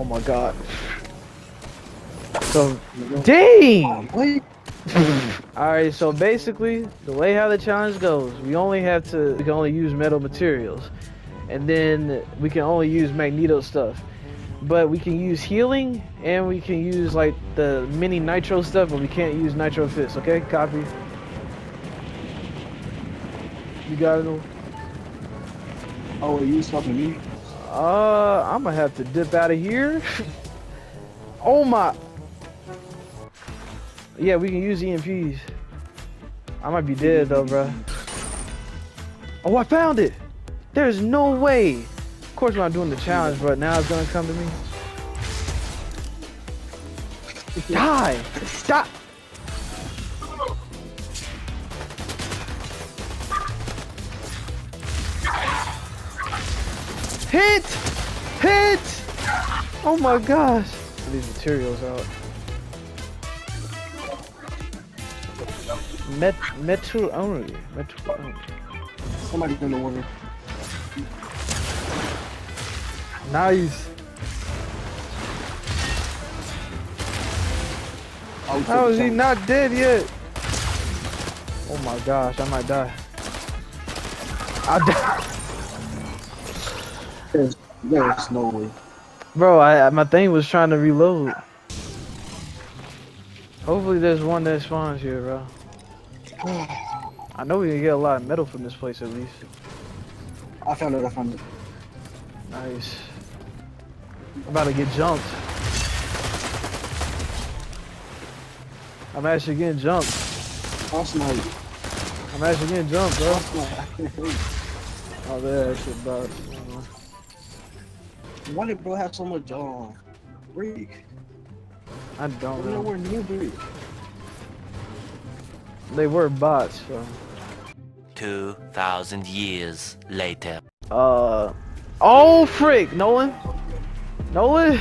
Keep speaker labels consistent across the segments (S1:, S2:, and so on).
S1: Oh my god. So, dang! Alright, so basically, the way how the challenge goes, we only have to, we can only use metal materials. And then we can only use magneto stuff. But we can use healing, and we can use like the mini nitro stuff, but we can't use nitro fist, okay? Copy. You got it?
S2: Oh, you was talking to me?
S1: Uh, I'm gonna have to dip out of here. oh my. Yeah, we can use EMPs. I might be dead though, bro. Oh, I found it. There's no way. Of course, we're not doing the challenge, but now it's gonna come to me. Die! Stop! Hit! Hit! Oh my gosh! Get These materials out. Met metal only. Metal only.
S2: Somebody in the water.
S1: Nice. How is he not dead yet? Oh my gosh, I might die. I die.
S2: There's, there's no way.
S1: Bro, I my thing was trying to reload. Hopefully there's one that spawns here, bro. I know we can get a lot of metal from this place at least.
S2: I found it, I found it.
S1: Nice. I'm about to get jumped. I'm actually getting jumped.
S2: Snipe.
S1: I'm actually getting jumped, bro.
S2: I'll. I can't help.
S1: Oh, there, that shit box.
S2: Why did bro have so much um break?
S1: I don't
S2: We're
S1: know.
S2: nowhere near break.
S1: They were bots, so.
S3: 2,000 years later.
S1: Uh. Oh, frick, Nolan. Nolan.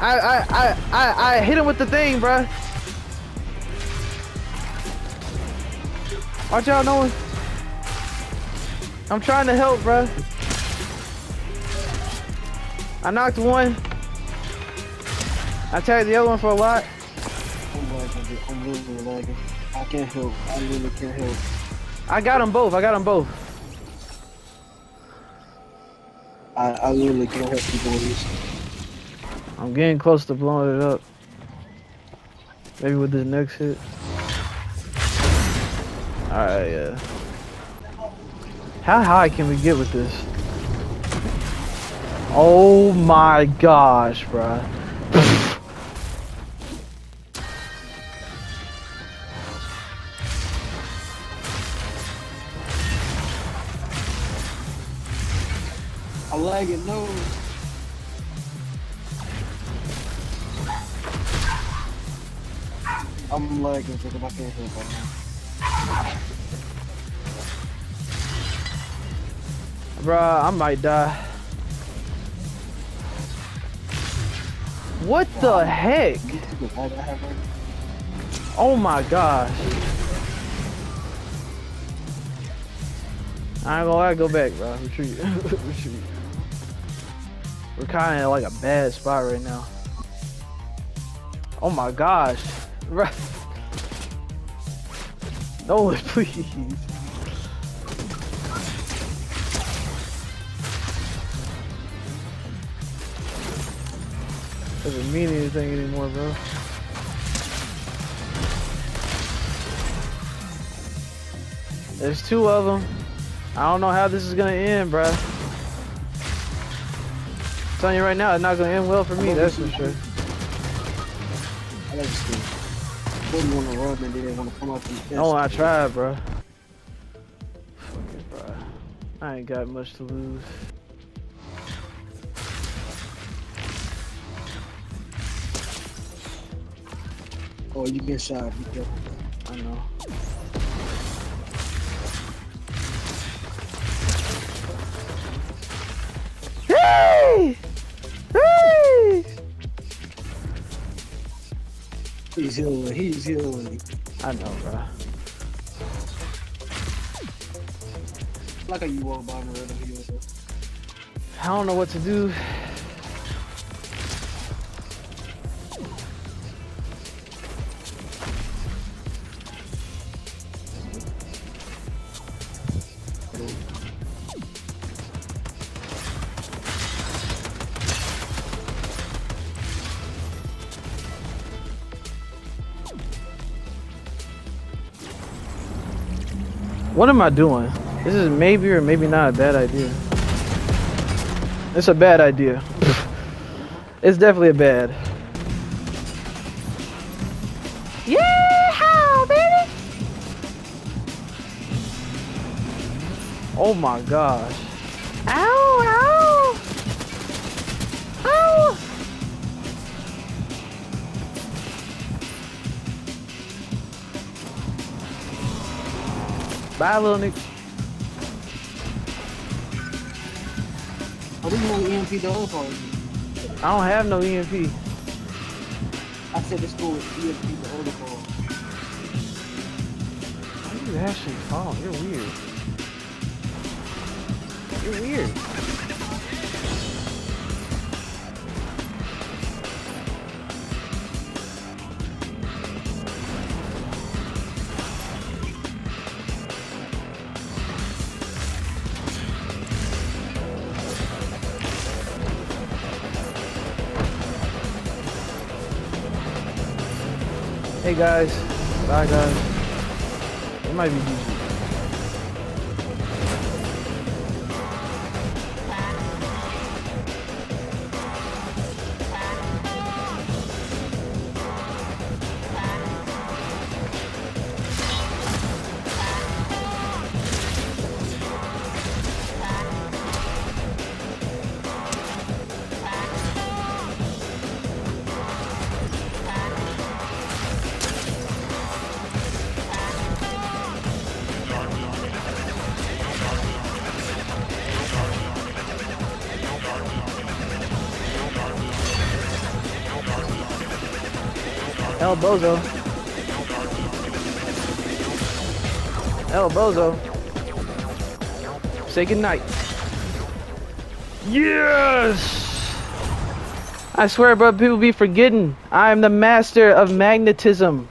S1: I, I, I, I, I hit him with the thing, bruh. Watch out, Nolan. I'm trying to help, bruh. I knocked one. I tagged the other one for a lot.
S2: I'm lagging. I'm really lagging. I can't help. I really can't help.
S1: I got them both. I got them both.
S2: I, I literally can't help you boys.
S1: I'm getting close to blowing it up. Maybe with this next hit. Alright, yeah. How high can we get with this? Oh my gosh, bruh.
S2: I'm lagging, no. I'm lagging because I can't help right now.
S1: Bruh, I might die. What heck?
S2: See the now?
S1: Oh my gosh. I ain't gonna lie, go back, bro. Retreat. Retreat. We're kind of like a bad spot right now. Oh my gosh. Right. No, please. Doesn't mean anything anymore, bro. There's two of them. I don't know how this is gonna end, bruh. I'm telling you right now, it's not gonna end well for me, that's for sure.
S2: I like to see. Didn't want to and didn't want to come up and
S1: No, I tried, bro. Fuck it, bruh. I ain't got much to lose.
S2: Oh, you get shot. Careful.
S1: I know. Hey! Hey!
S2: He's healing. He's healing.
S1: I know, bruh.
S2: Like how you walk by and heal.
S1: I don't know what to do. What am I doing? This is maybe or maybe not a bad idea. It's a bad idea. it's definitely a bad. Yeah, baby! Oh my gosh. Bye, little Nick.
S2: Oh, this one EMP the other part.
S1: I don't have no EMP.
S2: I said this school was EMP the other part.
S1: Why are you actually fall? You're weird. You're weird. Hey guys. Bye guys. It might be GG. El Bozo. El Bozo. Say goodnight. Yes! I swear, bro, people be forgetting. I am the master of magnetism.